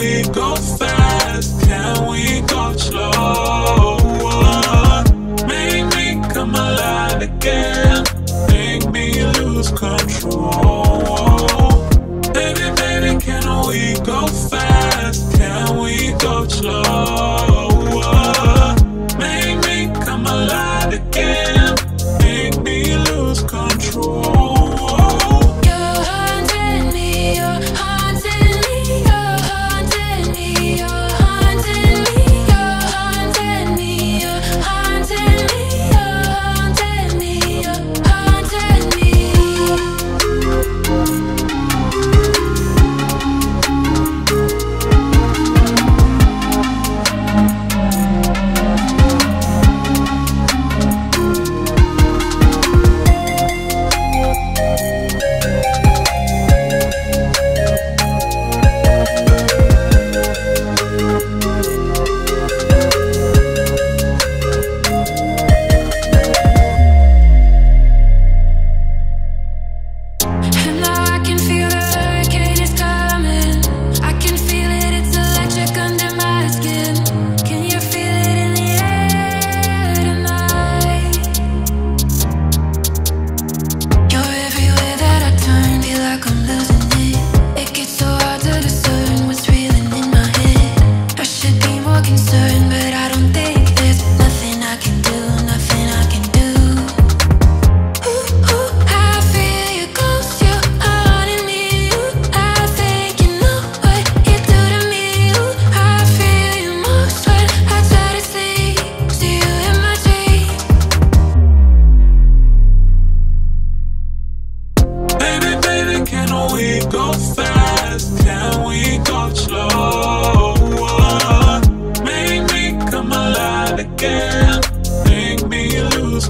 we go fast? Can we go slow? Make me come alive again. Make me lose control. Baby, baby, can we go fast? Can we go slow?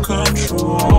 control.